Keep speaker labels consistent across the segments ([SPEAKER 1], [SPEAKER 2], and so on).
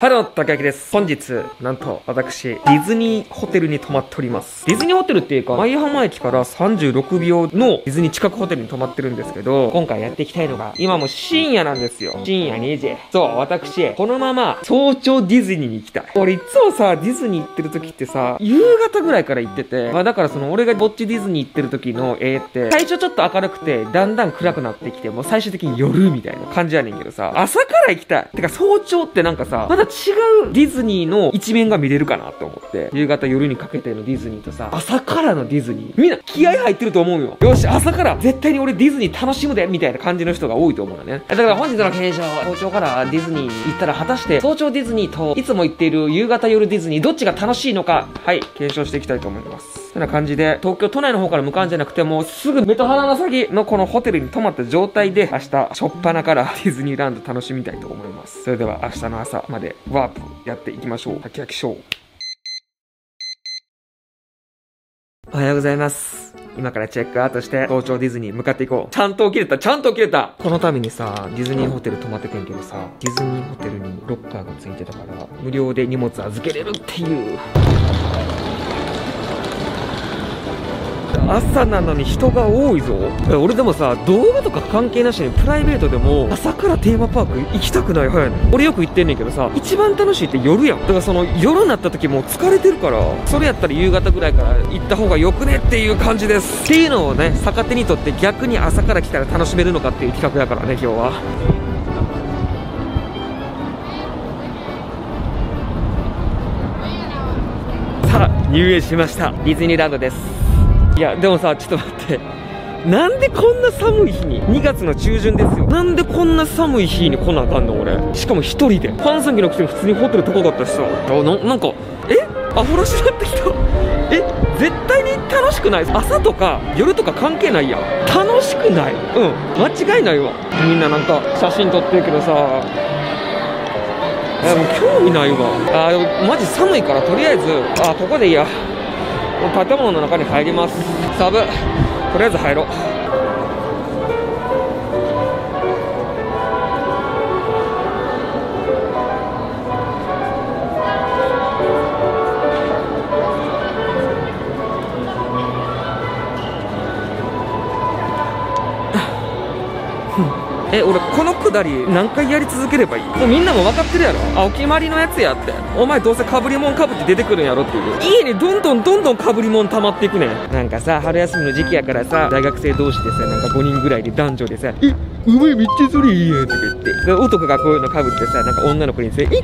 [SPEAKER 1] ハロー、竹明です。本日、なんと、私、ディズニーホテルに泊まっております。ディズニーホテルっていうか、舞浜駅から36秒のディズニー近くホテルに泊まってるんですけど、今回やっていきたいのが、今も深夜なんですよ。深夜2時。そう、私、このまま、早朝ディズニーに行きたい。俺、いつもさ、ディズニー行ってる時ってさ、夕方ぐらいから行ってて、まあだからその、俺がぼっちディズニー行ってる時の絵って、最初ちょっと明るくて、だんだん暗くなってきて、もう最終的に夜みたいな感じやねんけどさ、朝から行きたい。てか、早朝ってなんかさ、まだ違うディズニーの一面が見れるかなって思って、夕方夜にかけてのディズニーとさ、朝からのディズニー。みんな気合入ってると思うよ。よし、朝から絶対に俺ディズニー楽しむで、みたいな感じの人が多いと思うのね。だから本日の検証、早朝からディズニーに行ったら果たして、早朝ディズニーといつも行っている夕方夜ディズニー、どっちが楽しいのか、はい、検証していきたいと思います。てな感じで、東京都内の方から向かうんじゃなくて、もうすぐ目と鼻の先のこのホテルに泊まった状態で、明日、しょっぱなからディズニーランド楽しみたいと思います。それでは明日の朝までワープやっていきましょう。滝焼ショー。おはようございます。今からチェックアウトして、早朝ディズニー向かっていこう。ちゃんと起きれた、ちゃんと起きれたこのためにさ、ディズニーホテル泊まっててんけどさ、ディズニーホテルにロッカーがついてたから、無料で荷物預けれるっていう。朝なのに人が多いぞ。俺でもさ動画とか関係なしにプライベートでも朝からテーマパーク行きたくない？早いの俺よく行ってんねんけどさ一番楽しいって夜やん。だからその夜になった時もう疲れてるから。それやったら夕方ぐらいから行った方がよくねっていう感じです。っていうのをね逆手にとって逆に朝から来たら楽しめるのかっていう企画やからね今日は。さあ入園しました。ディズニーランドです。いやでもさちょっと待って。なんでこんな寒い日に2月の中旬ですよ。なんでこんな寒い日に来なあかんの俺。しかも一人で。パンサンギのくせに普通にホテル高かったしさ。ななんかえ？アホらしなってきた。え？絶対に楽しくない？朝とか夜とか関係ないやん。楽しくない？うん。間違いないわ。みんななんか写真撮ってるけどさ。えもう興味ないわ。あマジ寒いからとりあえず。あここでいいや。建物の中に入ります。サブ。とりあえず入ろう。え俺このくだり何回やり続ければいい？もうみんなも分かってるやろ？あお決まりのやつやって。お前どうせかぶりもんかぶって出てくるんやろっていう。家にどんどんどんどんかぶりもん溜まっていくねん。なんかさ春休みの時期やからさ大学生同士でさなんか5人ぐらいで男女でさ「えお前めっちゃそれいいやん」とか言って。男がこういうのかぶってさなんか女の子にさ「えかわい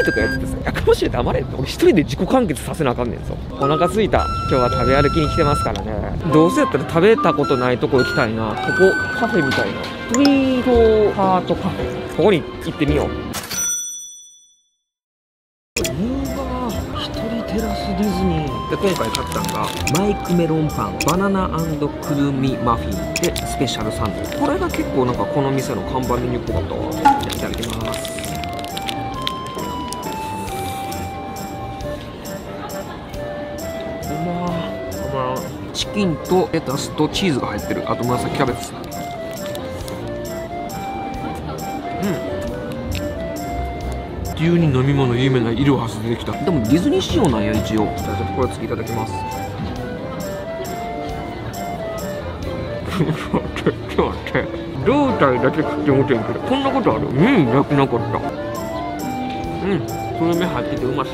[SPEAKER 1] い」とかやっててさ「やかましい黙れ」って。俺一人で自己完結させなあかんねんぞ。お腹すいた。今日は食べ歩きに来てますからね。どうせやったら食べたことないとこ行きたいな。ここカフェみたいな。トゥイートハートカフェここに行ってみよう。テラスディズニー。で今回買ったのがマイクメロンパンバナナくるみマフィン。でスペシャルサンド。これが結構なんかこの店の看板メニューっぽかったわ。じゃあいただきます。うまー。たまチキンとレタスとチーズが入ってる。あと紫キャベツ急に飲み物有名なイルハス出てきた。でもディズニー仕様なんや一応。じゃあちょっとこれ次いただきます。ちょっと待って。胴体だけ食ってもてんけどこんなことある？うんなくなかった。うん風味入っててうまい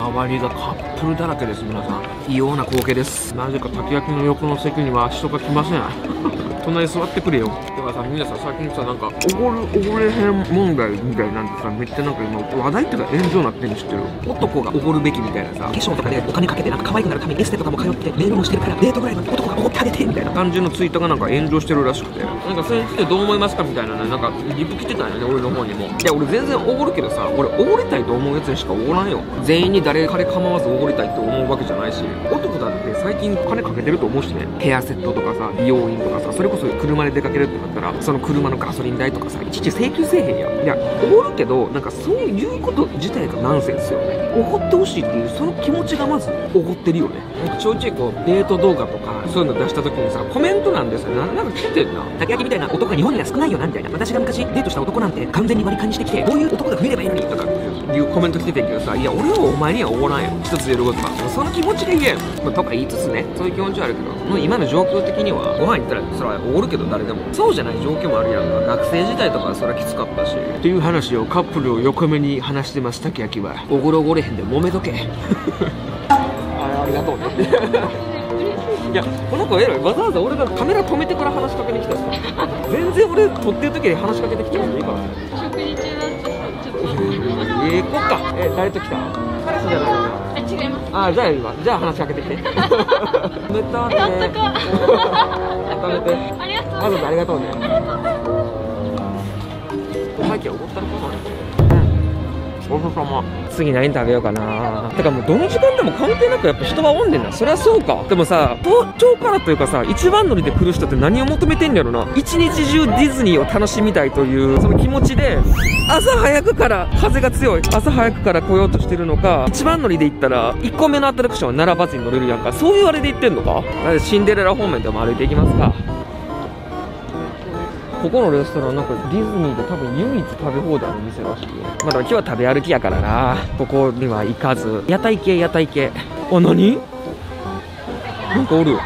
[SPEAKER 1] 周りがカップルだらけです皆さん。異様な光景です。なぜかたき焼きの横の席には人が来ません。隣に座ってくれよだからさ皆さん最近さなんかおごるおごれへん問題みたいなんてさめっちゃなんか今話題っていうか炎上なってるの知ってる？男がおごるべきみたいなさ
[SPEAKER 2] 化粧とかでお金かけてなんか可愛くなるためにエステとかも通ってメールもしてるからデートぐらいの男がおごってあげてみたいな。
[SPEAKER 1] 単純のツイートがなんか炎上してるらしくて。なんかそれについてどう思いますかみたいなねなんかリプ来てたんよね俺の方にも。いや俺全然おごるけどさ俺おごりたいと思うやつにしかおごらんよ。全員に誰彼構わずおごりたいって思うわけじゃないし男だって最近金かけてると思うしね。ヘアセットとかさ美容院とかさそれこそ車で出かけるってなったからその車のガソリン代とかさいちいち請求せえへんやん。いやおごるけどなんかそういうこと自体がナンセンスよね。おごってほしいっていうその気持ちがまずおごってるよね。なんかちょいちょいこうデート動画とかそういうの出した時にさコメントなんですよ。ななんか来てんな。
[SPEAKER 2] 竹焼きみたいな男が日本には少ないよなみたいな私が昔デートした男なんて完全に割り勘にしてきてどういう男が増えればいいのに。
[SPEAKER 1] とかいうコメント来ててんけどさいや俺はお前にはおごらんよ。一つ言えることは。その気持ちが嫌やん。とか言いつつね。そういう気持ちはあるけど。今の状況的にはご飯行ったらそれはおごるけど誰でも。そうじゃない状況もあるやんか。学生時代とかはそれはきつかったし。っていう話をカップルを横目に話してます竹焼はおごるおごれへんで揉めとけ。あありがとうね。いやこの子偉い。わざわざ俺がカメラ止めてから話しかけに来たよ 全然俺撮ってる時に話しかけてきてもいいからね
[SPEAKER 3] 食事中なんでちょっと。
[SPEAKER 1] えー、こっか。え誰と来た？彼氏じゃないの
[SPEAKER 3] え違います。
[SPEAKER 1] あじゃあ今じゃあ話しかけてきて。止めたね
[SPEAKER 3] えあったか。
[SPEAKER 1] 温めて。
[SPEAKER 3] ありがとう。
[SPEAKER 1] まずありがとうね。お会計おごったのかなごちそう次何食べようかな。てからもうどの時間でも関係なくやっぱ人はおんねんな。そりゃそうか。でもさ東京からというかさ一番乗りで来る人って何を求めてんやろな。一日中ディズニーを楽しみたいというその気持ちで朝早くから風が強い。朝早くから来ようとしてるのか一番乗りで行ったら1個目のアトラクションは並ばずに乗れるやんか。そういうあれで行ってんのか？シンデレラ方面でも歩いていきますか。ここのレストランなんかディズニーで多分唯一食べ放題の店らしいよまあでも今日は食べ歩きやからな。ここには行かず。屋台系屋台系。あ何？なんかおる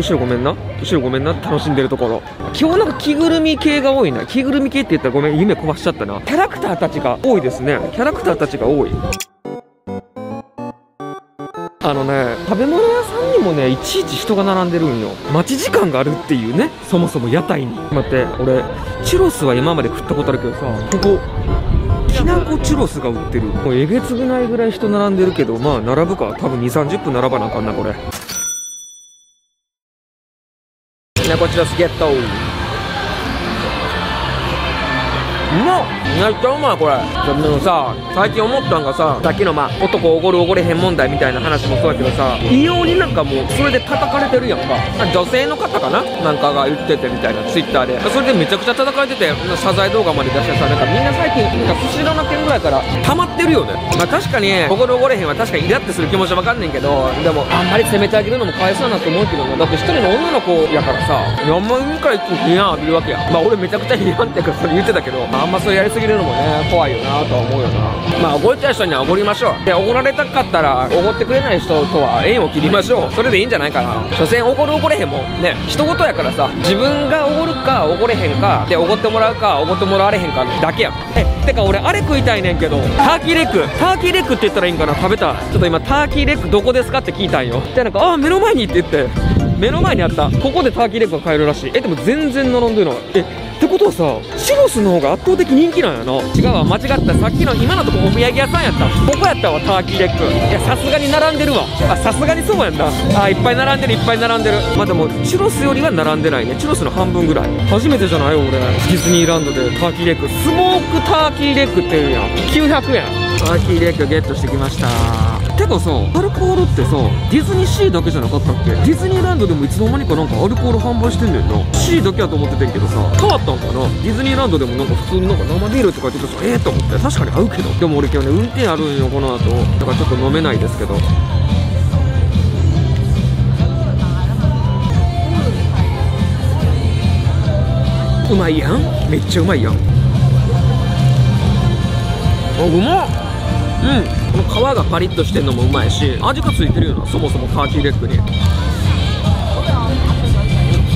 [SPEAKER 1] し後ろごめんな。後ろごめんな。楽しんでるところ。今日なんか着ぐるみ系が多いな。着ぐるみ系って言ったらごめん。夢壊しちゃったな。キャラクターたちが多いですね。キャラクターたちが多いあのね食べ物屋さんにもねいちいち人が並んでるんよ。待ち時間があるっていうねそもそも屋台に。待って俺チュロスは今まで食ったことあるけどさここきなこチュロスが売ってる。もうえげつぐないぐらい人並んでるけどまあ並ぶか。多分2 3 0分並ばなあかんなこれ。きなこチュロスゲット。うまっ！めっちゃうまいこれ。でもさ最近思ったんがささっきのまあ男おごるおごれへん問題みたいな話もそうやけどさ異様になんかもうそれで叩かれてるやんか。女性の方かな？なんかが言っててみたいなツイッターで。それでめちゃくちゃ叩かれてて謝罪動画まで出してさなんかみんな最近なんかスシローの件ぐらいから溜まってるよね。まあ確かにおごるおごれへんは確かにイラってする気持ちわかんねんけどでもあんまり責めてあげるのもかわいそうなと思うけどな。だって一人の女の子やからさ何万人から一気に批判浴びるわけや。まあ俺めちゃくちゃ批判ってかそれ言ってたけど、まあ、あんまそうやりすぎるのもね怖いよなとは思うよな。まあおごりたい人にはおごりましょう。でおごられたかったらおごってくれない人とは縁を切りましょう。それでいいんじゃないかな。所詮おごるおごれへんもんね。人事やからさ自分がおごるかおごれへんかでおごってもらうかおごってもらわれへんかだけやん。てか俺あれ食いたいねんけどターキーレッグターキーレッグって言ったらいいんかな？食べた。ちょっと今ターキーレッグどこですかって聞いたんよ。でなんかあ目の前にって言って。目の前にあったここでターキーレッグが買えるらしい。えでも全然並んでない。えってことはさチュロスの方が圧倒的人気なんやな。違うわ間違った。さっきの今のとこお土産屋さんやった。ここやったわターキーレッグ。いやさすがに並んでるわ。あさすがにそうやんなあいっぱい並んでるいっぱい並んでる。まあでもチュロスよりは並んでないね。チュロスの半分ぐらい。初めてじゃない？俺。ディズニーランドで。ターキーレッグ。スモークターキーレッグって言うやん。900円ターキーレッグゲットしてきましたてかさアルコールってさディズニーシーだけじゃなかったっけ？ディズニーランドでもいつの間にかなんかアルコール販売してんねんな。シーだけやと思っててんけどさ変わったんかな？ディズニーランドでもなんか普通になんか生ビールとか言っててさええと思って確かに合うけど。でも俺今日ね運転あるんよこの後。だからちょっと飲めないですけど。うまいやん？めっちゃうまいやん。あうまっ！うん。この皮がパリッとしてるのもうまいし味がついてるよなそもそもターキーレッグに。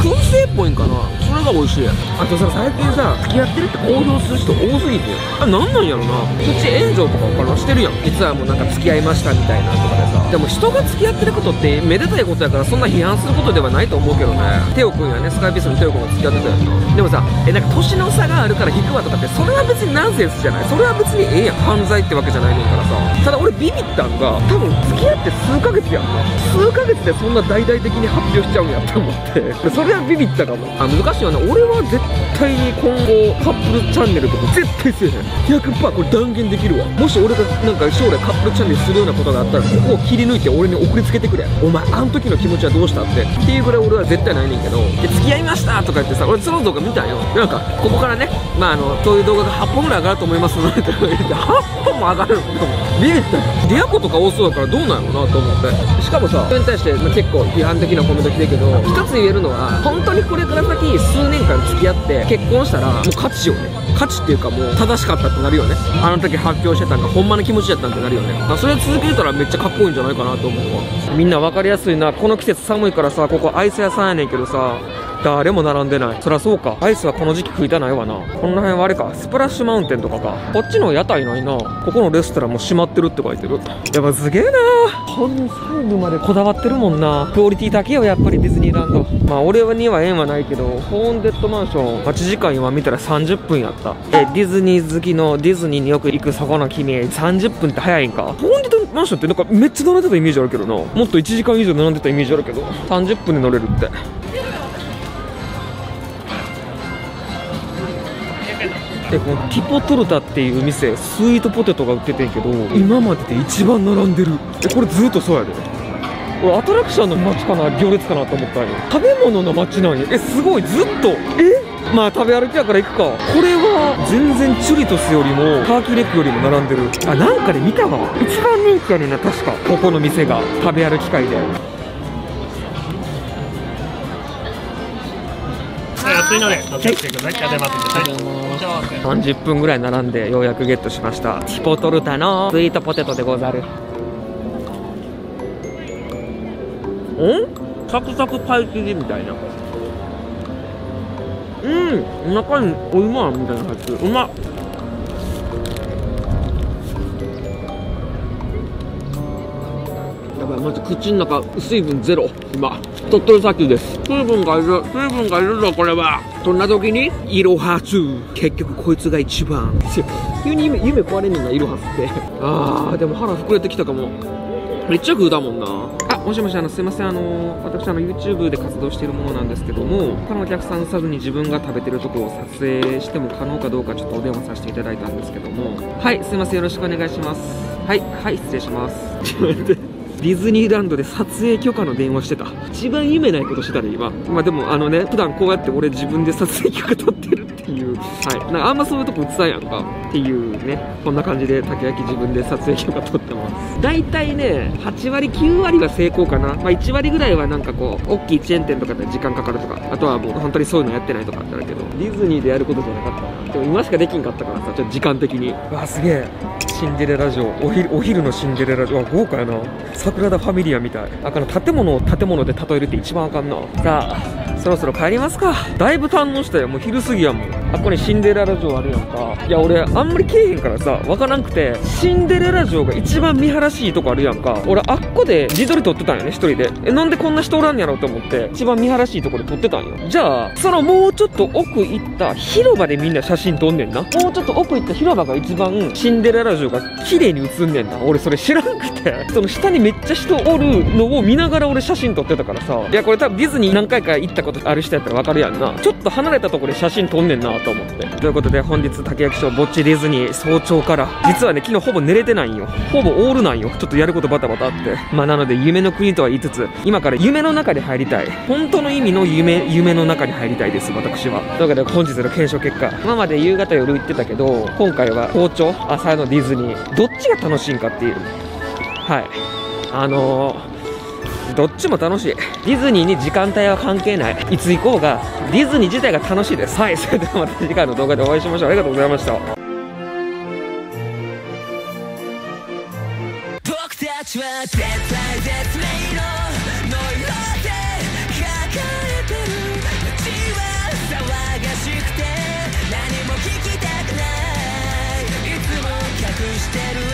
[SPEAKER 1] 燻製っぽいんかな？それが美味しい。あとさ最近さ付き合ってるって公表する人多すぎてあなんなんやろな。プチ炎上とかからしてるやん。実はもうなんか付き合いましたみたいなとかでさ。でも人が付き合ってることってめでたいことやからそんな批判することではないと思うけどね。テオくんやねスカイピースのテオくんが付き合ってたやんなでもさえなんか年の差があるから引くわとかってそれは別にナンセンスじゃない。それは別にええやん。犯罪ってわけじゃないねんからさ。ただ俺ビビったんが多分付き合って数ヶ月やんな。数ヶ月でそんな大々的に発表しちゃうんやって思って。でそれはビビったかも。あ難ししいよね。俺は絶対に今後カップルチャンネルとか絶対せえへん100%これ断言できるわ。もし俺がなんか将来カップルチャンネルするようなことがあったらここを切り抜いて俺に送りつけてくれ。お前あの時の気持ちはどうしたって。っていうぐらい俺は絶対ないねんけど。で付き合いましたとか言ってさ俺その動画見たんよ。なんかここからね。まああのそういう動画が8本ぐらい上がると思いますので。8本も上がるの見えたリアコとか多そうだからどうなんやろうなと思って。しかもさそれに対して、まあ、結構批判的なコメント来てるけど一つ言えるのは本当にこれから先数年間付き合って結婚したらもう価値をね。価値っていうかもう正しかったってなるよね。あの時発表してたんがほんまの気持ちやったんってなるよね。まあそれ続けたらめっちゃかっこいいんじゃないかなと思うわ。みんな分かりやすいな。この季節寒いからさここアイス屋さんやねんけどさ誰も並んでない。そりゃそうか。アイスはこの時期食いたないわな。この辺はあれか。スプラッシュマウンテンとかか。こっちの屋台ないな。ここのレストランも閉まってるって書いてる。やっぱすげえなこの細部までこだわってるもんな。クオリティ高いよやっぱりディズニーランド。まあ俺には縁はないけどホーンデッドマンション待ち時間今見たら30分やった。えディズニー好きのディズニーによく行くそこの君30分って早いんか？ホーンデッドマンションってなんかめっちゃ並んでたイメージあるけどな。もっと1時間以上並んでたイメージあるけど。30分で乗れるって。でこのティポトルタっていう店スイートポテトが売っててんけど今までで一番並んでる。えこれずっとそうやで。俺アトラクションの街かな行列かなと思ったんよ食べ物の街なんや。えすごいずっと。え？まあ食べ歩きやから行くか。これは全然チュリトスよりもターキーレッグよりも並んでる。あなんかで見たわ。一番人気やねんな確か。ここの店が食べ歩き会で
[SPEAKER 4] 熱いのでどうぞ来てください。じゃあ出ますんで。はい。
[SPEAKER 1] 30分ぐらい並んでようやくゲットしました。ティポトルタのスイートポテトでござる。ん？サクサクパイ生地みたいな。うん。中にお芋あんみたいなの入ってるうまっやばいまず口の中水分ゼロ。今鳥取砂丘です。水分がいる水分がいるぞこれは。そんな時にイロハツ。結局こいつが一番急に夢夢壊れんねんなイロハツって。あーでも腹膨れてきたかも。めっちゃ食うだもんな。あもしもしあのすいませんあの私あの YouTube で活動しているものなんですけども他のお客さんさずに自分が食べてるところを撮影しても可能かどうかちょっとお電話させていただいたんですけども。はいすいませんよろしくお願いします。はいはい失礼しますディズニーランドで撮影許可の電話してた。一番夢ないことしてたね今。まあでもあのね普段こうやって俺自分で撮影許可取ってるっていう。はい。なんかあんまそういうとこ映さんやんか。っていうね。こんな感じで竹焼き自分で撮影許可取って大体ね8割9割は成功かな。まあ1割ぐらいはなんかこう大きいチェーン店とかで時間かかるとか。あとはもう本当にそういうのやってないとかあったらけど。ディズニーでやることじゃなかったな。でも今しかできんかったからさちょっと時間的に。うわすげえ。シンデレラ城。お昼お昼のシンデレラ城。豪華やな。桜田ファミリアみたい。あかん建物を建物で例えるって一番あかんな。さあそろそろ帰りますか。だいぶ堪能したよ。もう昼過ぎやもん。あっこにシンデレラ城あるやんか。いや俺あんまりけえへんからさわからんくて。シンデレラ城が一番見晴らしいとこあるやんか。俺あっこで自撮り撮ってたんよね一人で。えなんでこんな人おらんやろうと思って一番見晴らしいところで撮ってたんよ。じゃあそのもうちょっと奥行った広場でみんな写真撮んねんな。もうちょっと奥行った広場が一番シンデレラ城が綺麗に写んねんな。俺それ知らんくて その下にめっちゃ人おるのを見ながら俺写真撮ってたからさ。いやこれ多分ディズニー何回か行ったことある人やったらわかるやんな。ちょっと離れたとこで写真撮んねんなと思って。ということで本日竹焼賞ぼっちディズニー早朝から。実はね昨日ほぼ寝れてないんよ。ほぼオールなんよ。ちょっとやることバタバタあって。まあなので夢の国とは言いつつ今から夢の中に入りたい。本当の意味の夢夢の中に入りたいです私は。というわけで本日の検証結果。今まで夕方夜行ってたけど今回は早朝朝のディズニー。どっちが楽しいんかっていう。はい。あのー、どっちも楽しい。ディズニーに時間帯は関係ない。いつ行こうがディズニー自体が楽しいです。はい。それではまた次回の動画でお会いしましょう。ありがとうございました。
[SPEAKER 2] 僕たちは絶対
[SPEAKER 1] 絶命のてる。騒がしくて何も聞きたくない。いつも隠してる。